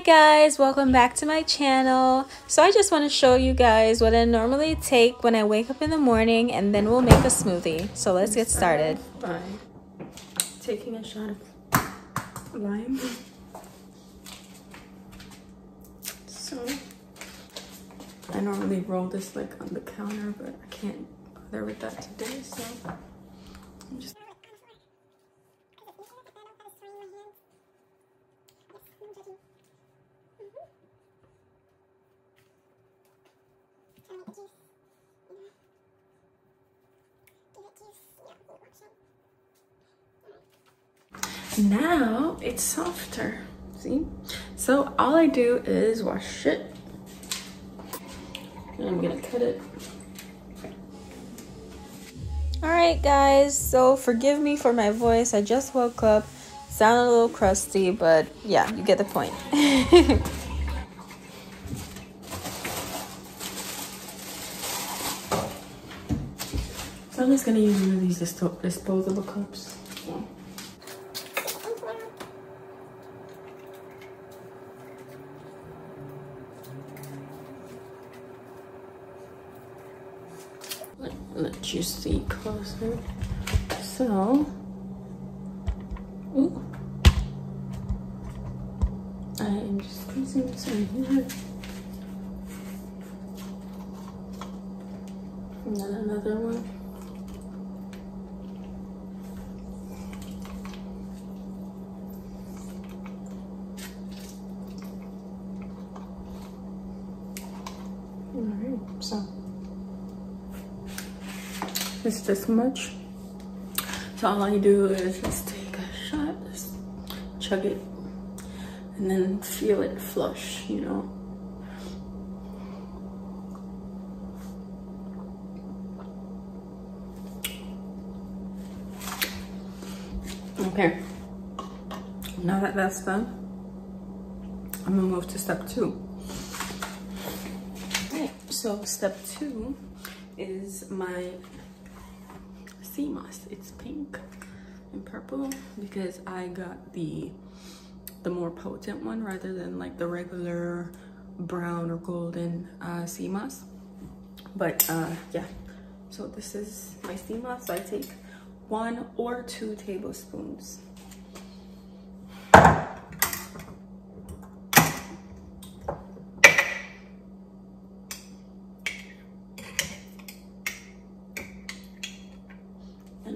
Hi guys, welcome back to my channel. So I just want to show you guys what I normally take when I wake up in the morning and then we'll make a smoothie. So let's get started. By taking a shot of lime. So I normally roll this like on the counter, but I can't bother with that today, so I'm just now it's softer. See? So all i do is wash it. And i'm gonna cut it. All right guys. So forgive me for my voice. I just woke up. Sound a little crusty but yeah you get the point i'm just gonna use one of these disposable cups let you see closer. So, ooh, I am just placing this in here. And then another one. All right, so it's this much. So all I do is just take a shot just chug it and then feel it flush you know. Okay. Now that that's done I'm gonna move to step two so step two is my sea moss. It's pink and purple because I got the the more potent one rather than like the regular brown or golden uh, sea moss. But uh, yeah, so this is my sea moss. So I take one or two tablespoons.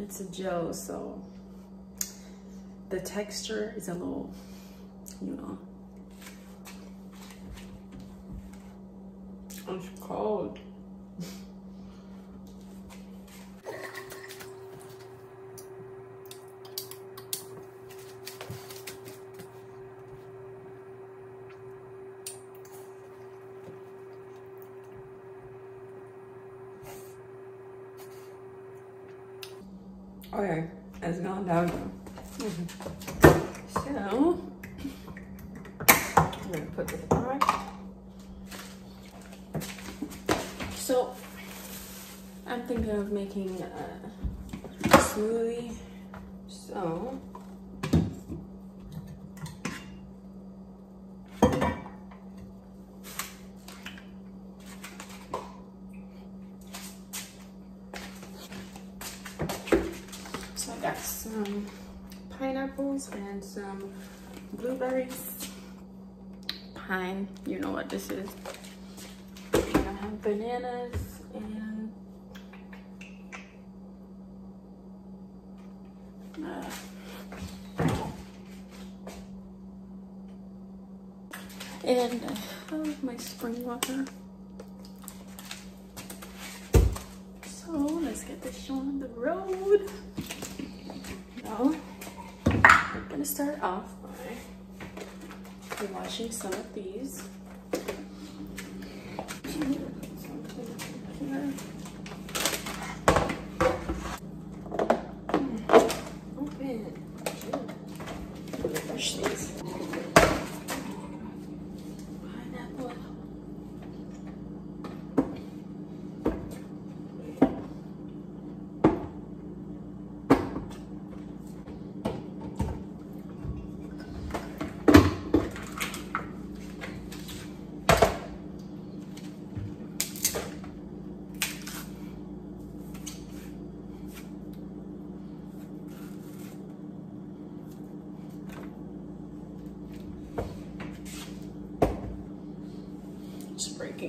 It's a gel, so the texture is a little, you know. It's cold. Okay, it's gone down. Mm -hmm. So, I'm gonna put this back. So, I'm thinking of making a smoothie. So, got some pineapples and some blueberries. Pine, you know what this is. I have bananas and uh, and I have my spring water. So let's get this show on the road. So I'm gonna start off by washing some of these.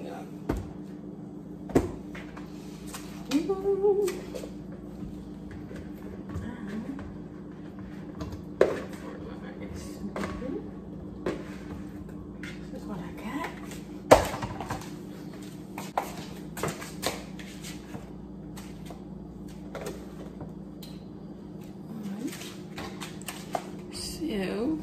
Up. This is what I got. So,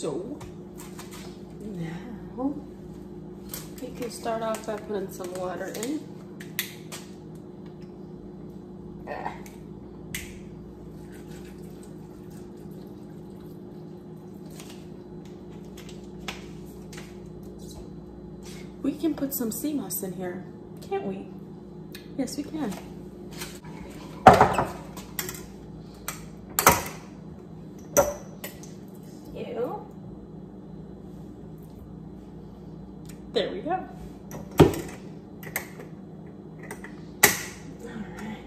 so now we can start off by putting some water in. We can put some sea moss in here, can't we? Yes, we can. Ew. There we go. Alright.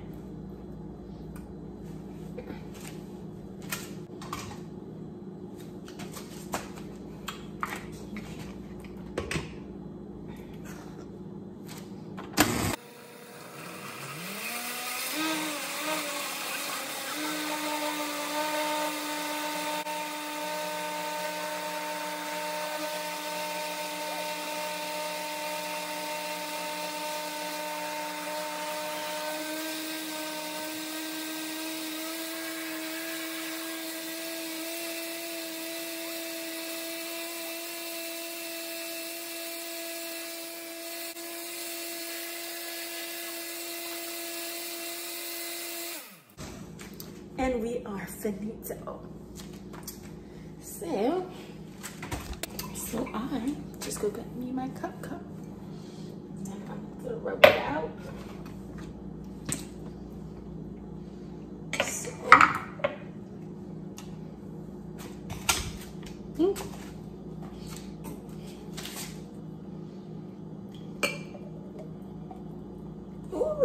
And we are finito. So, so I just go get me my cup cup. And I'm gonna rub it out. So, hmm.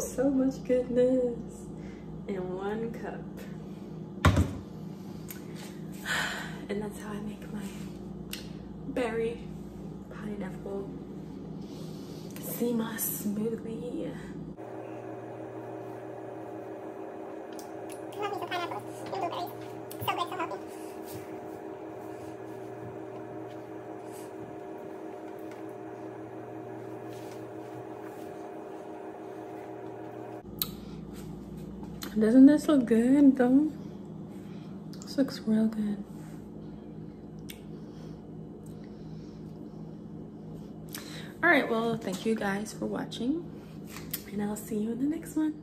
So much goodness in one cup. And that's how I make my berry pineapple moss smoothie. Love me some pineapples and blueberries. So good, so healthy. Doesn't this look good though? Looks real good. All right, well, thank you guys for watching, and I'll see you in the next one.